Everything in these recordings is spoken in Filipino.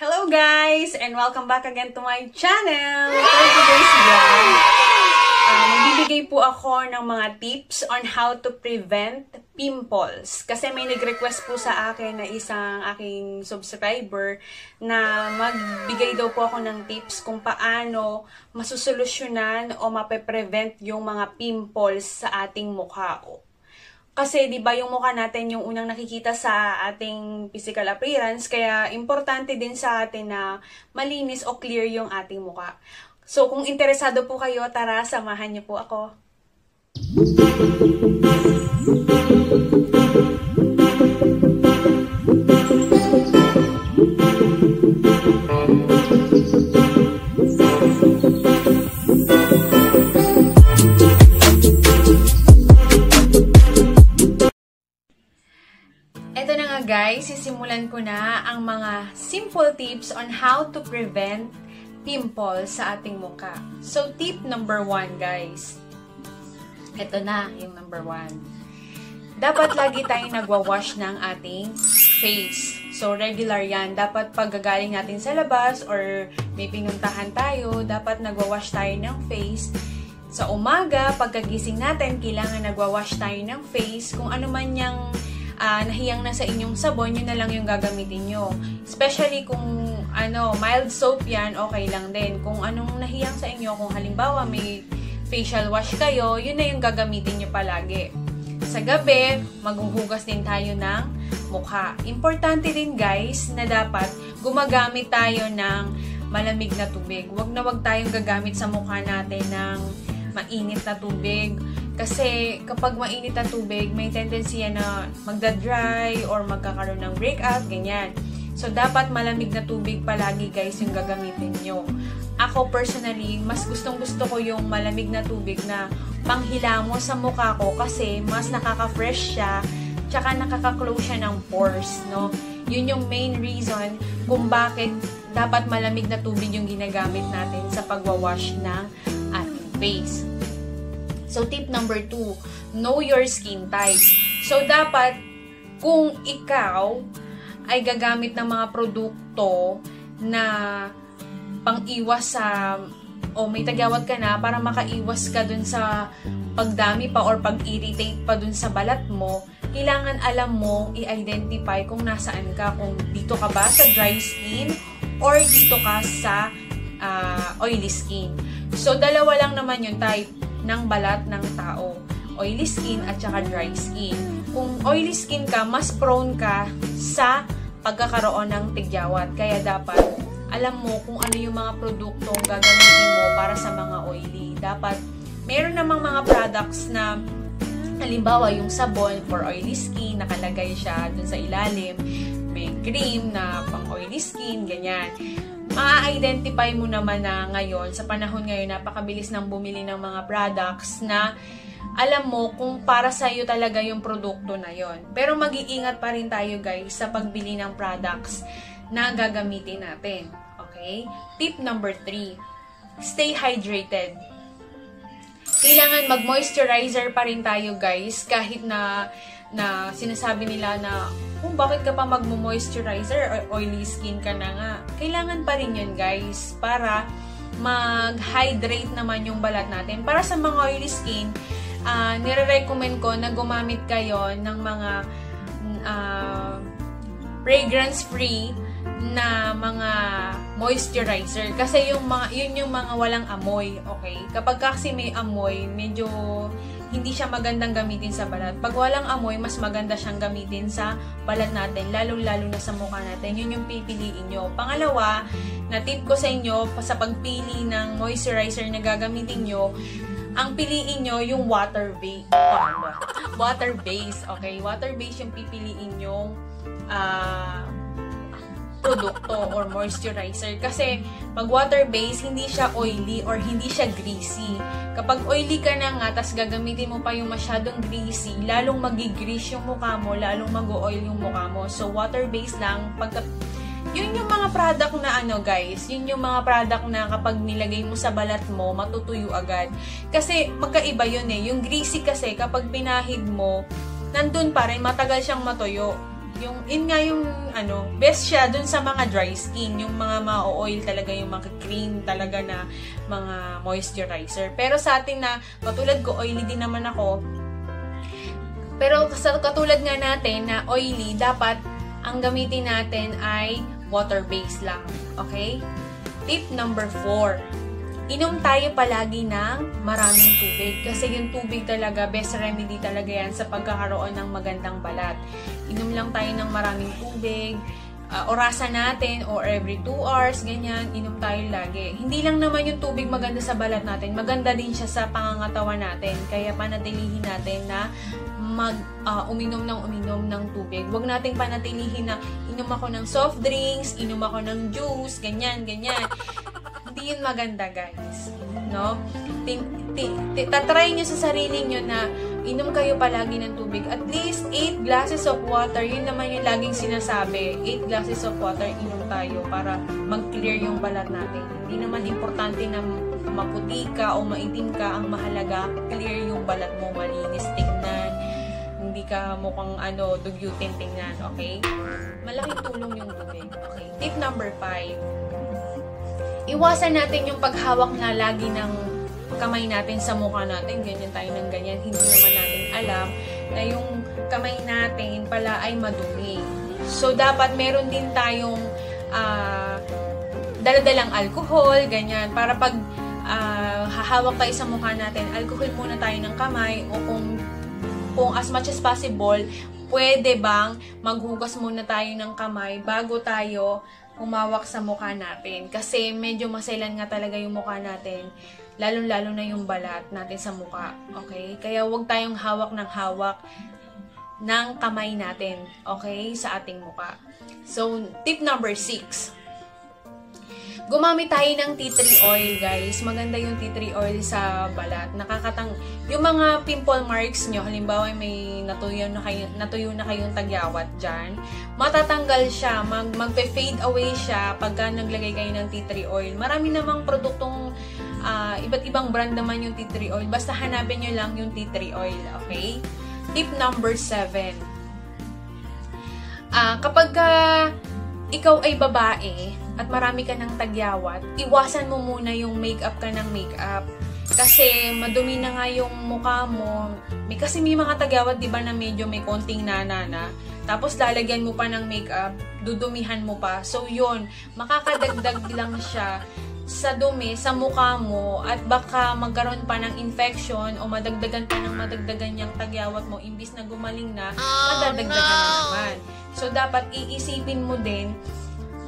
Hello guys! And welcome back again to my channel! For today's vlog, magbibigay po ako ng mga tips on how to prevent pimples. Kasi may nag-request po sa akin na isang aking subscriber na magbigay daw po ako ng tips kung paano masusolusyonan o mape-prevent yung mga pimples sa ating mukha. Kasi 'di ba yung mukha natin yung unang nakikita sa ating physical appearance kaya importante din sa atin na malinis o clear yung ating mukha. So kung interesado po kayo, tara samahan niyo po ako. Sisimulan ko na ang mga simple tips on how to prevent pimples sa ating mukha. So, tip number one guys. Ito na yung number one. Dapat lagi tayong nagwa-wash ng ating face. So, regular yan. Dapat paggagaling natin sa labas or may pinuntahan tayo, dapat nagwa-wash tayo ng face. Sa umaga, pagkagising natin, kailangan nagwa-wash tayo ng face. Kung ano man yung uh, nahiyang na sa inyong sabon, yun na lang yung gagamitin nyo. Especially kung ano, mild soap yan, okay lang din. Kung anong nahiyang sa inyo, kung halimbawa may facial wash kayo, yun na yung gagamitin nyo palagi. Sa gabi, maghuhugas din tayo ng mukha. Importante din guys na dapat gumagamit tayo ng malamig na tubig. Huwag na wag tayong gagamit sa mukha natin ng mainit na tubig. Kasi kapag mainit na tubig, may tendency yan na magda-dry or magkakaroon ng breakout, ganyan. So, dapat malamig na tubig palagi guys yung gagamitin nyo. Ako personally, mas gustong gusto ko yung malamig na tubig na panghilamo sa mukha ko kasi mas nakaka-fresh siya tsaka nakaka-close siya ng pores, no? Yun yung main reason kung bakit dapat malamig na tubig yung ginagamit natin sa pagwawash ng ating face. So, tip number two, know your skin type. So, dapat, kung ikaw ay gagamit ng mga produkto na pang-iwas sa o may tagawat ka na para makaiwas ka dun sa pagdami pa or pag-irritate pa dun sa balat mo, kailangan alam mo, i-identify kung nasaan ka, kung dito ka ba sa dry skin or dito ka sa uh, oily skin. So, dalawa lang naman yung type ng balat ng tao. Oily skin at saka dry skin. Kung oily skin ka, mas prone ka sa pagkakaroon ng tigyawat. Kaya dapat alam mo kung ano yung mga produktong gagamitin mo para sa mga oily. Dapat meron namang mga products na halimbawa yung sabon for oily skin, nakalagay siya dun sa ilalim. May cream na pang oily skin, ganyan. Ma-identify mo naman na ngayon, sa panahon ngayon, napakabilis ng bumili ng mga products na alam mo kung para sa iyo talaga yung produkto na yon. Pero mag-iingat pa rin tayo guys sa pagbili ng products na gagamitin natin. Okay? Tip number 3. Stay hydrated. Kailangan mag-moisturizer pa rin tayo guys kahit na na sinasabi nila na kung bakit ka pa mag-moisturizer or oily skin ka na nga. Kailangan pa rin yun guys para mag-hydrate naman yung balat natin. Para sa mga oily skin, uh, nire-recommend ko na gumamit kayo ng mga uh, fragrance-free na mga moisturizer kasi yung mga yun yung mga walang amoy, okay? Kapag kasi may amoy, medyo hindi siya magandang gamitin sa balat. Pag walang amoy, mas maganda siyang gamitin sa balat natin, lalong-lalo na sa mukha natin. Yun yung pipiliin nyo. Pangalawa, na tip ko sa inyo, sa pagpili ng moisturizer na gagamitin nyo, ang piliin nyo yung water base. water base, okay? Water base yung pipiliin nyo uh, produkto or moisturizer. Kasi pag water-based, hindi siya oily or hindi siya greasy. Kapag oily ka na nga, tas gagamitin mo pa yung masyadong greasy, lalong magigrease yung mukha mo, lalong mag-oil yung mukha mo. So, water-based lang. Pagka, yun yung mga product na ano guys, yun yung mga product na kapag nilagay mo sa balat mo, matutuyo agad. Kasi magkaiba yun eh. Yung greasy kasi kapag pinahid mo, nandun pa rin, matagal siyang matuyo. Yung, in nga yung, ano, best siya dun sa mga dry skin. Yung mga ma-oil talaga, yung mga cream talaga na mga moisturizer. Pero sa atin na, katulad ko, oily din naman ako. Pero sa katulad nga natin na oily, dapat ang gamitin natin ay water-based lang. Okay? Tip number 4 inom tayo palagi ng maraming tubig. Kasi yung tubig talaga, best remedy talaga yan sa pagkakaroon ng magandang balat. Inom lang tayo ng maraming tubig, uh, orasan natin or every 2 hours, ganyan, inom tayo lagi. Hindi lang naman yung tubig maganda sa balat natin, maganda din siya sa pangangatawan natin. Kaya panatilihin natin na mag uh, uminom ng uminom ng tubig. Huwag nating panatilihin na inom ako ng soft drinks, inom ako ng juice, ganyan, ganyan hindi yun maganda, guys. No? Tin, tin, tatry nyo sa sarili nyo na inom kayo palagi ng tubig. At least 8 glasses of water. Yun naman yung laging sinasabi. 8 glasses of water inom tayo para mag-clear yung balat natin. Hindi naman importante na maputi ka o maitim ka. Ang mahalaga, clear yung balat mo. Malinis tingnan. Hindi ka mukhang ano, dugyutin tingnan. Okay? Malaking tulong yung tubig. Okay? Tip number 5 iwasan natin yung paghawak na lagi ng kamay natin sa mukha natin, ganyan tayo ng ganyan, hindi naman natin alam na yung kamay natin pala ay madumi. So, dapat meron din tayong uh, daladalang alcohol, ganyan, para pag uh, hahawak tayo sa mukha natin, alcohol muna tayo ng kamay o kung, kung as much as possible, pwede bang maghugas muna tayo ng kamay bago tayo umawak sa mukha natin. Kasi medyo masailan nga talaga yung mukha natin. Lalo-lalo na yung balat natin sa mukha. Okay? Kaya huwag tayong hawak ng hawak ng kamay natin. Okay? Sa ating mukha. So, tip number 6 Gumamit tayo ng tea tree oil, guys. Maganda yung tea tree oil sa balat. Nakakatang... Yung mga pimple marks nyo, halimbawa may natuyo na, kayo, natuyo na kayong tagyawat dyan, matatanggal siya, mag, magpe-fade away siya pagka naglagay kayo ng tea tree oil. Marami namang produktong uh, iba't ibang brand naman yung tea tree oil. Basta hanapin nyo lang yung tea tree oil, okay? Tip number 7. Uh, ah, kapag uh, ikaw ay babae, at marami ka ng tagyawat, iwasan mo muna yung makeup ka ng makeup. Kasi madumi na nga yung mukha mo. May, kasi may mga tagyawat, di ba, na medyo may konting nanana. Tapos lalagyan mo pa ng makeup, dudumihan mo pa. So yun, makakadagdag lang siya sa dumi sa mukha mo at baka magkaroon pa ng infection o madagdagan pa ng madagdagan yung tagyawat mo imbis na gumaling na, oh, madadagdagan no! na naman. So, dapat iisipin mo din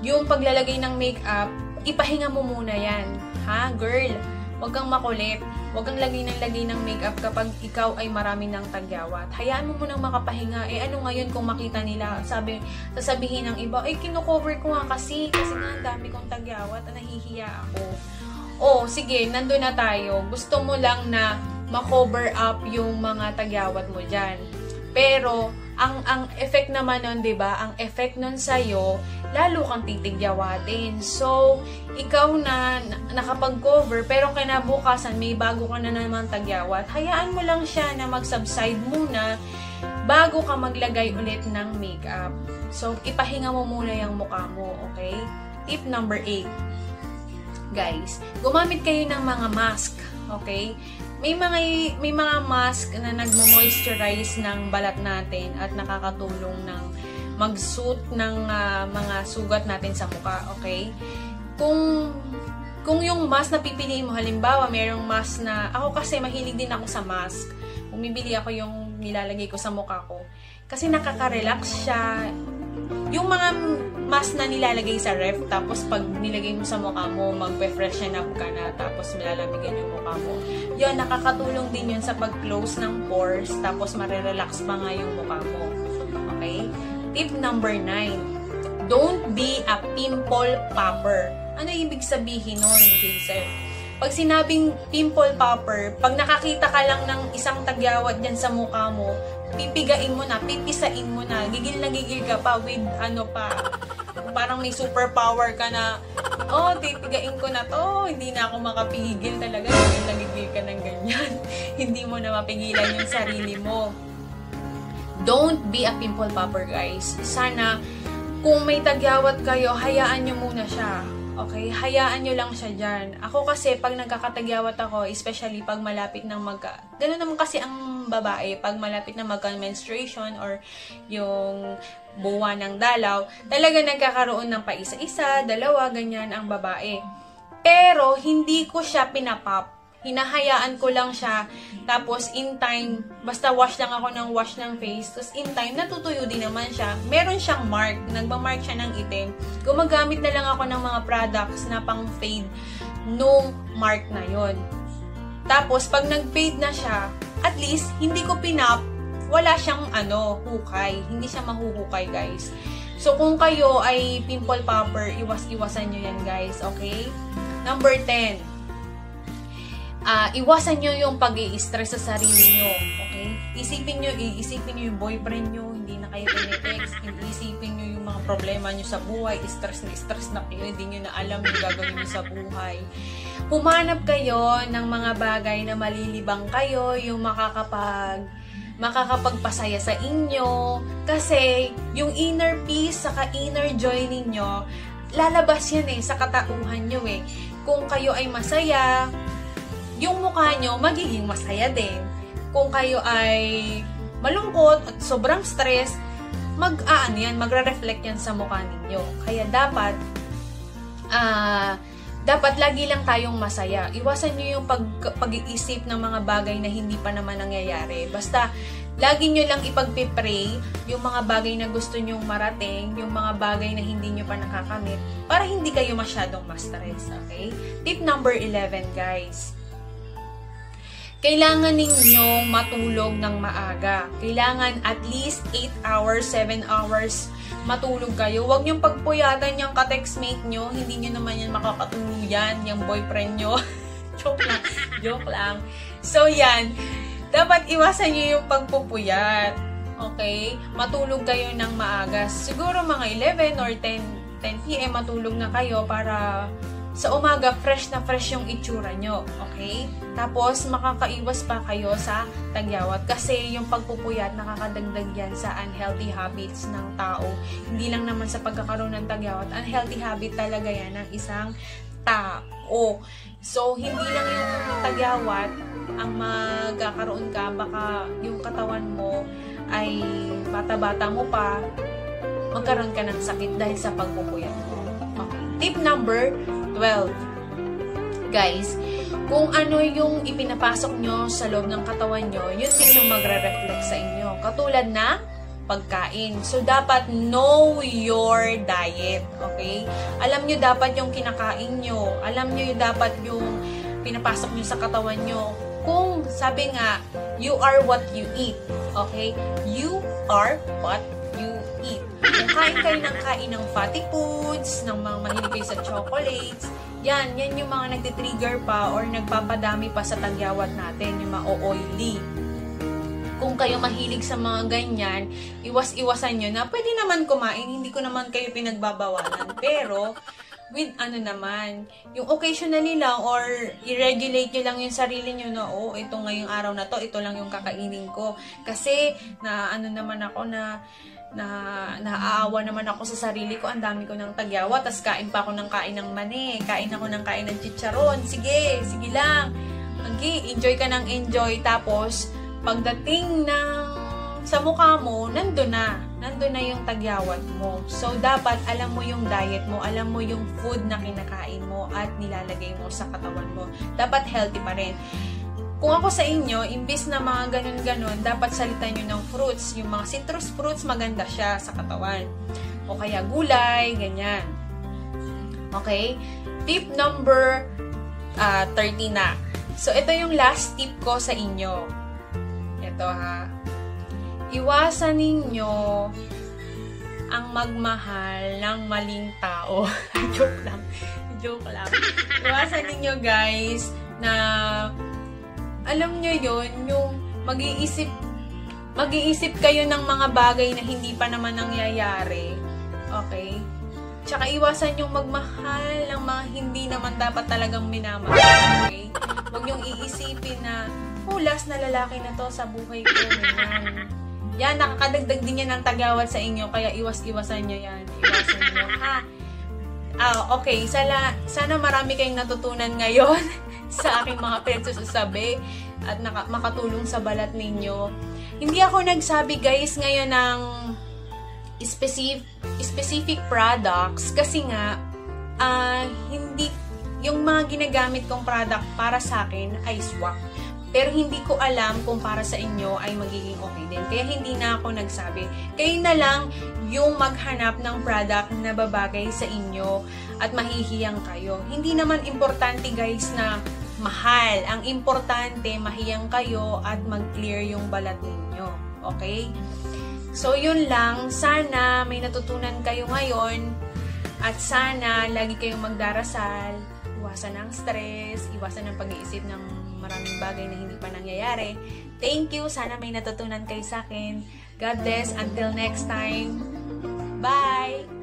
yung paglalagay ng makeup, ipahinga mo muna yan. Ha, girl? Huwag kang makulit. Huwag kang lagay ng lagay ng makeup kapag ikaw ay marami ng tagyawat. Hayaan mo munang makapahinga. Eh ano ngayon kung makita nila, sabi, sasabihin ng iba, ay kino-cover ko nga kasi, kasi nga ang dami kong tagyawat, nahihiya ako. Oh, sige, nandun na tayo. Gusto mo lang na ma-cover up yung mga tagyawat mo dyan. Pero, ang ang effect naman nun, 'di ba? Ang effect nun sa iyo, lalo kang titigyawatin. So, ikaw na nakapag-cover pero kinabukasan may bago ka na naman tagyawat. Hayaan mo lang siya na mag-subside muna bago ka maglagay ulit ng makeup. So, ipahinga mo muna yung mukha mo, okay? Tip number 8. Guys, gumamit kayo ng mga mask, okay? may mga may mga mask na nagmo-moisturize ng balat natin at nakakatulong ng mag-suit ng uh, mga sugat natin sa mukha, okay? Kung kung yung mask na pipiliin mo, halimbawa, merong mask na, ako kasi mahilig din ako sa mask. Bumibili ako yung nilalagay ko sa mukha ko. Kasi nakaka-relax siya. Yung mga mask na nilalagay sa ref, tapos pag nilagay mo sa mukha mo, magpe-freshen up ka na, tapos malalamigan yung mukha mo. Yun, nakakatulong din yun sa pag-close ng pores, tapos marirelax pa nga yung mukha mo. Tip number 9. Don't be a pimple popper. Ano ibig sabihin nun, Jason? Pag sinabing pimple popper, pag nakakita ka lang ng isang tagyawat dyan sa mukha mo, pipigain mo na, pipisain mo na, gigil na gigil ka pa with ano pa, parang may superpower ka na, oh, titigain ko na to, hindi na ako makapigil talaga, nagigil ka ng ganyan. hindi mo na mapigilan yung sarili mo. Don't be a pimple popper, guys. Sana, kung may tagyawat kayo, hayaan nyo muna siya. Okay? Hayaan nyo lang siya dyan. Ako kasi, pag nagkakatagyawat ako, especially pag malapit ng magka... Ganun naman kasi ang babae, pag malapit na magka-menstruation or yung buwa ng dalaw, talaga nagkakaroon ng paisa-isa, dalawa, ganyan ang babae. Pero, hindi ko siya pinapop hinahayaan ko lang siya. Tapos, in time, basta wash lang ako ng wash ng face. Tapos, in time, natutuyo din naman siya. Meron siyang mark. Nagmamark siya ng itim. Gumagamit na lang ako ng mga products na pang fade nung mark na yon. Tapos, pag nag-fade na siya, at least, hindi ko pinap, wala siyang ano, hukay. Hindi siya mahuhukay, guys. So, kung kayo ay pimple popper, iwas-iwasan nyo yan, guys. Okay? Number 10 uh, iwasan nyo yung pag stress sa sarili nyo. Okay? Isipin nyo, iisipin nyo yung boyfriend nyo, hindi na kayo tinetext, isipin nyo yung mga problema nyo sa buhay, stress na stress na kayo, hindi nyo na alam yung gagawin nyo sa buhay. Humanap kayo ng mga bagay na malilibang kayo, yung makakapag makakapagpasaya sa inyo. Kasi, yung inner peace, saka inner joy ninyo, lalabas yan eh, sa katauhan nyo eh. Kung kayo ay masaya, yung mukha nyo magiging masaya din. Kung kayo ay malungkot at sobrang stress, mag aano yan, magre-reflect yan sa mukha ninyo. Kaya dapat ah uh, dapat lagi lang tayong masaya. Iwasan nyo yung pag, pag-iisip ng mga bagay na hindi pa naman nangyayari. Basta, lagi nyo lang ipagpipray yung mga bagay na gusto nyong marating, yung mga bagay na hindi nyo pa nakakamit, para hindi kayo masyadong ma-stress, okay? Tip number 11, guys kailangan ninyong matulog ng maaga. Kailangan at least 8 hours, 7 hours matulog kayo. Huwag niyong pagpuyatan yung ka-textmate nyo. Hindi nyo naman yan makakatuluyan, yung boyfriend nyo. joke lang. Joke lang. So, yan. Dapat iwasan nyo yung pagpupuyat. Okay? Matulog kayo ng maaga. Siguro mga 11 or 10, 10 p.m. matulog na kayo para sa umaga, fresh na fresh yung itsura nyo. Okay? Tapos, makakaiwas pa kayo sa tagyawat. Kasi yung pagpupuyat, nakakadagdag yan sa unhealthy habits ng tao. Hindi lang naman sa pagkakaroon ng tagyawat. Unhealthy habit talaga yan ng isang tao. So, hindi lang yung tagyawat ang magkakaroon ka. Baka yung katawan mo ay bata-bata mo pa, magkaroon ka ng sakit dahil sa pagpupuyat mo. Okay. Tip number 12. Guys, kung ano yung ipinapasok nyo sa loob ng katawan nyo, yun din yung magre-reflect sa inyo. Katulad na pagkain. So, dapat know your diet. Okay? Alam nyo dapat yung kinakain nyo. Alam nyo yung dapat yung pinapasok nyo sa katawan nyo. Kung sabi nga, you are what you eat. Okay? You are what kain kayo ng kain ng fatty foods, ng mga mahilig sa chocolates, yan, yan yung mga nagtitrigger pa or nagpapadami pa sa tagyawat natin, yung mga oily. Kung kayo mahilig sa mga ganyan, iwas-iwasan nyo na pwede naman kumain, hindi ko naman kayo pinagbabawalan. Pero, with ano naman, yung occasionally lang or i-regulate nyo lang yung sarili nyo na, oh, ito ngayong araw na to, ito lang yung kakainin ko. Kasi, na ano naman ako na, na naaawa naman ako sa sarili ko, ang dami ko ng tagyawa, tas kain pa ako ng kain ng mani, kain ako ng kain ng chicharon, sige, sige lang, okay, enjoy ka ng enjoy, tapos, pagdating ng sa mukha mo, nandun na, nandun na yung tagyawat mo. So, dapat alam mo yung diet mo, alam mo yung food na kinakain mo at nilalagay mo sa katawan mo. Dapat healthy pa rin. Kung ako sa inyo, imbis na mga ganun-ganun, dapat salitan nyo ng fruits. Yung mga citrus fruits, maganda siya sa katawan. O kaya gulay, ganyan. Okay? Tip number uh, ah, 30 na. So, ito yung last tip ko sa inyo. Ito ha. Iwasan ninyo ang magmahal ng maling tao. Joke lang. Joke lang. Iwasan ninyo guys na alam nyo yon yung mag-iisip, mag-iisip kayo ng mga bagay na hindi pa naman nangyayari. Okay? Tsaka iwasan yung magmahal ng mga hindi naman dapat talagang minamahal. Okay? Huwag yung iisipin na, oh, last na lalaki na to sa buhay ko. Ganyan. Yan, nakakadagdag din yan ng tagawat sa inyo, kaya iwas-iwasan nyo yan. Iwasan nyo, ha? Ah, okay, sana, sana marami kayong natutunan ngayon sa aking mga pinagsusasabi at naka, makatulong sa balat ninyo. Hindi ako nagsabi guys ngayon ng specific, specific products kasi nga uh, hindi yung mga ginagamit kong product para sa akin ay swak. Pero hindi ko alam kung para sa inyo ay magiging okay din. Kaya hindi na ako nagsabi. Kayo na lang yung maghanap ng product na babagay sa inyo at mahihiyang kayo. Hindi naman importante guys na mahal. Ang importante, mahiyang kayo at mag-clear yung balat ninyo. Okay? So, yun lang. Sana may natutunan kayo ngayon at sana lagi kayong magdarasal, iwasan ng stress, iwasan ng pag-iisip ng maraming bagay na hindi pa nangyayari. Thank you. Sana may natutunan kayo sa akin. God bless. Until next time. Bye!